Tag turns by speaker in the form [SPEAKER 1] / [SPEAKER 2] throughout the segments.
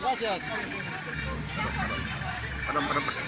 [SPEAKER 1] Gracias.
[SPEAKER 2] Perdón, perdón, perdón.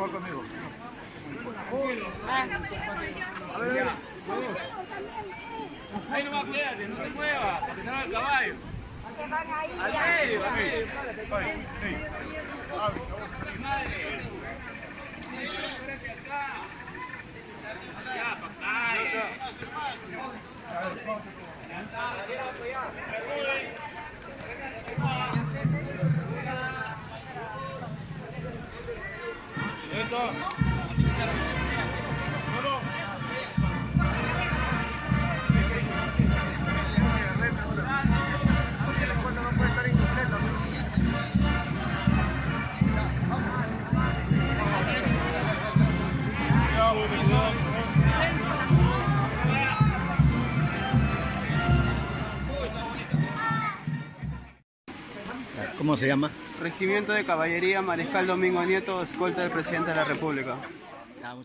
[SPEAKER 2] favor, conmigo.
[SPEAKER 3] Ahí nomás quédate, no te muevas, porque se el caballo. Espérate
[SPEAKER 4] ¿Cómo se llama?
[SPEAKER 5] Regimiento de Caballería Mariscal Domingo Nieto, escolta del Presidente de la República.
[SPEAKER 4] Ah.